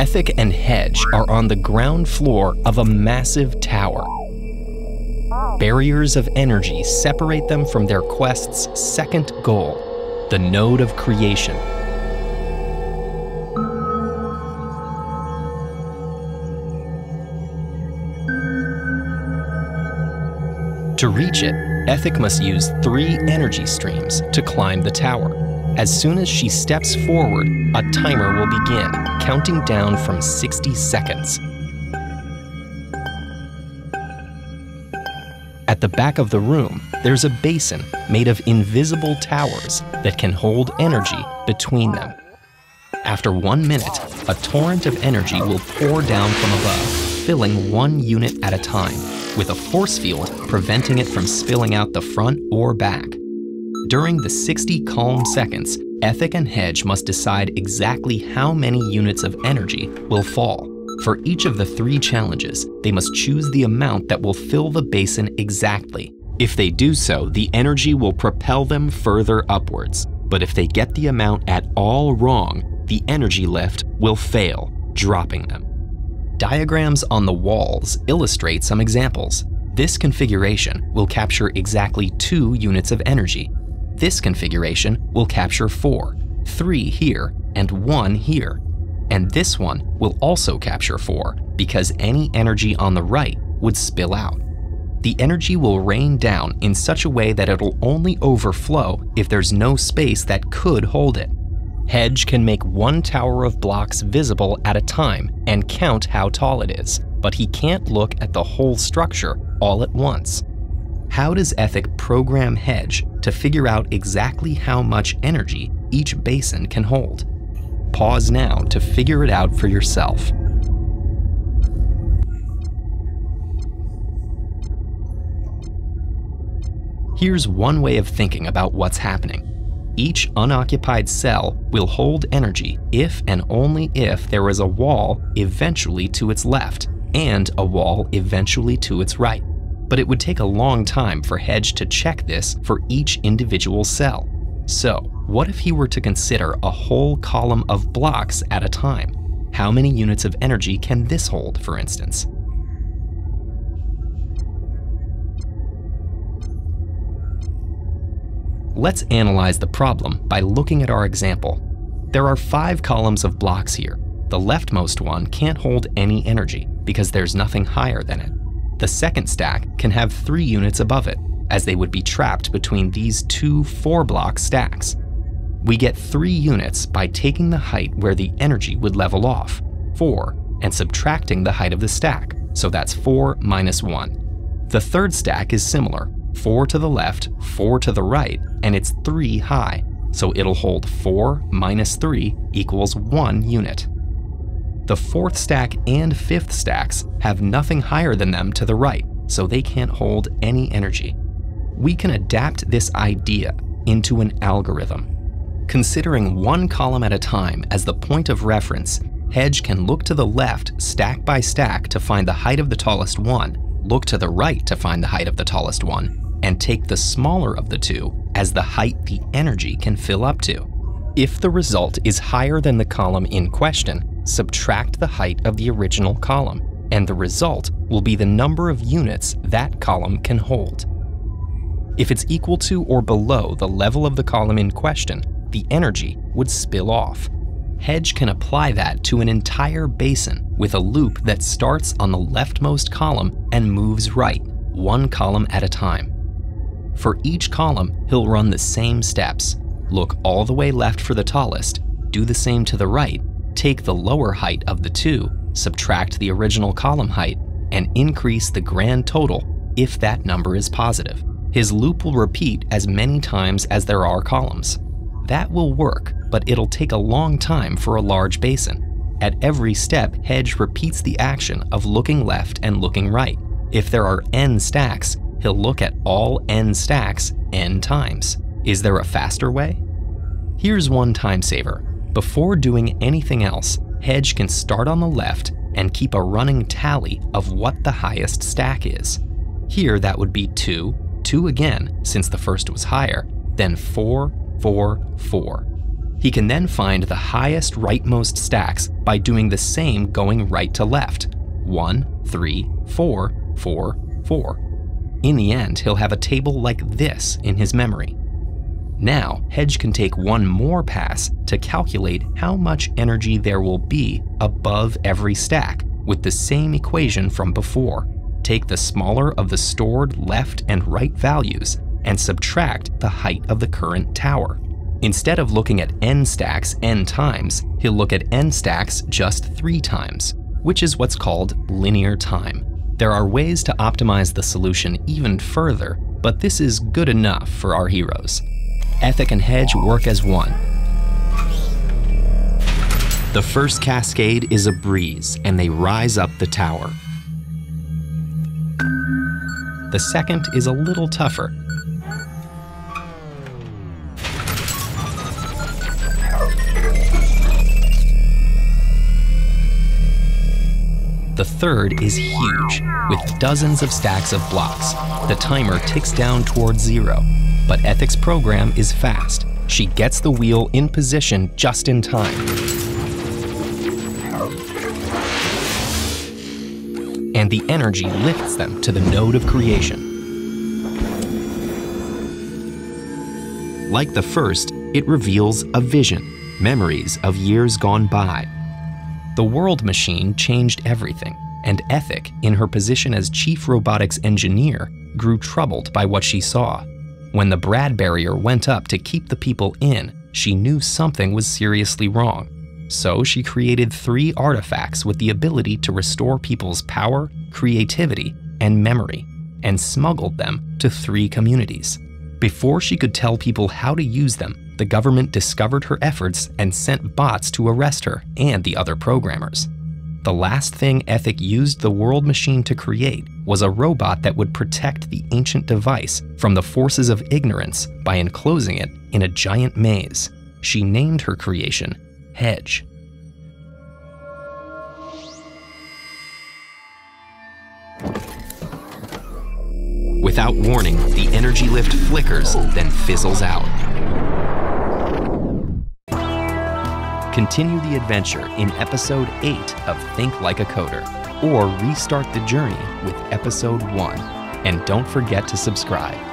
Ethic and Hedge are on the ground floor of a massive tower. Barriers of energy separate them from their quest's second goal, the node of creation. To reach it, Ethic must use three energy streams to climb the tower. As soon as she steps forward, a timer will begin, counting down from 60 seconds. At the back of the room, there's a basin made of invisible towers that can hold energy between them. After one minute, a torrent of energy will pour down from above, filling one unit at a time, with a force field preventing it from spilling out the front or back. During the 60 calm seconds, Ethic and Hedge must decide exactly how many units of energy will fall. For each of the three challenges, they must choose the amount that will fill the basin exactly. If they do so, the energy will propel them further upwards. But if they get the amount at all wrong, the energy lift will fail, dropping them. Diagrams on the walls illustrate some examples. This configuration will capture exactly two units of energy, this configuration will capture 4, 3 here, and 1 here. And this one will also capture 4, because any energy on the right would spill out. The energy will rain down in such a way that it'll only overflow if there's no space that could hold it. Hedge can make one tower of blocks visible at a time and count how tall it is, but he can't look at the whole structure all at once. How does Ethic program Hedge to figure out exactly how much energy each basin can hold? Pause now to figure it out for yourself. Here's one way of thinking about what's happening. Each unoccupied cell will hold energy if and only if there is a wall eventually to its left and a wall eventually to its right but it would take a long time for Hedge to check this for each individual cell. So, what if he were to consider a whole column of blocks at a time? How many units of energy can this hold, for instance? Let's analyze the problem by looking at our example. There are five columns of blocks here. The leftmost one can't hold any energy because there's nothing higher than it. The second stack can have three units above it, as they would be trapped between these two four block stacks. We get three units by taking the height where the energy would level off, 4, and subtracting the height of the stack, so that's 4 minus 1. The third stack is similar, 4 to the left, 4 to the right, and it's 3 high, so it'll hold 4 minus 3 equals 1 unit. The fourth stack and fifth stacks have nothing higher than them to the right, so they can't hold any energy. We can adapt this idea into an algorithm. Considering one column at a time as the point of reference, Hedge can look to the left stack by stack to find the height of the tallest one, look to the right to find the height of the tallest one, and take the smaller of the two as the height the energy can fill up to. If the result is higher than the column in question, subtract the height of the original column, and the result will be the number of units that column can hold. If it's equal to or below the level of the column in question, the energy would spill off. Hedge can apply that to an entire basin with a loop that starts on the leftmost column and moves right, one column at a time. For each column, he'll run the same steps. Look all the way left for the tallest, do the same to the right, Take the lower height of the two, subtract the original column height, and increase the grand total if that number is positive. His loop will repeat as many times as there are columns. That will work, but it'll take a long time for a large basin. At every step, Hedge repeats the action of looking left and looking right. If there are n stacks, he'll look at all n stacks n times. Is there a faster way? Here's one time saver. Before doing anything else, Hedge can start on the left and keep a running tally of what the highest stack is. Here that would be 2, 2 again since the first was higher, then 4, 4, 4. He can then find the highest rightmost stacks by doing the same going right to left 1, 3, 4, 4, 4. In the end, he'll have a table like this in his memory. Now, Hedge can take one more pass to calculate how much energy there will be above every stack with the same equation from before. Take the smaller of the stored left and right values and subtract the height of the current tower. Instead of looking at n stacks n times, he'll look at n stacks just three times, which is what's called linear time. There are ways to optimize the solution even further, but this is good enough for our heroes. Ethic and Hedge work as one. The first cascade is a breeze, and they rise up the tower. The second is a little tougher, The third is huge, with dozens of stacks of blocks. The timer ticks down toward zero, but Ethic's program is fast. She gets the wheel in position just in time. And the energy lifts them to the node of creation. Like the first, it reveals a vision, memories of years gone by, the world machine changed everything, and Ethic, in her position as chief robotics engineer, grew troubled by what she saw. When the Brad barrier went up to keep the people in, she knew something was seriously wrong. So she created three artifacts with the ability to restore people's power, creativity, and memory, and smuggled them to three communities. Before she could tell people how to use them, the government discovered her efforts and sent bots to arrest her and the other programmers. The last thing Ethic used the world machine to create was a robot that would protect the ancient device from the forces of ignorance by enclosing it in a giant maze. She named her creation Hedge. Without warning, the energy lift flickers, then fizzles out. Continue the adventure in episode 8 of Think Like a Coder, or restart the journey with episode 1. And don't forget to subscribe.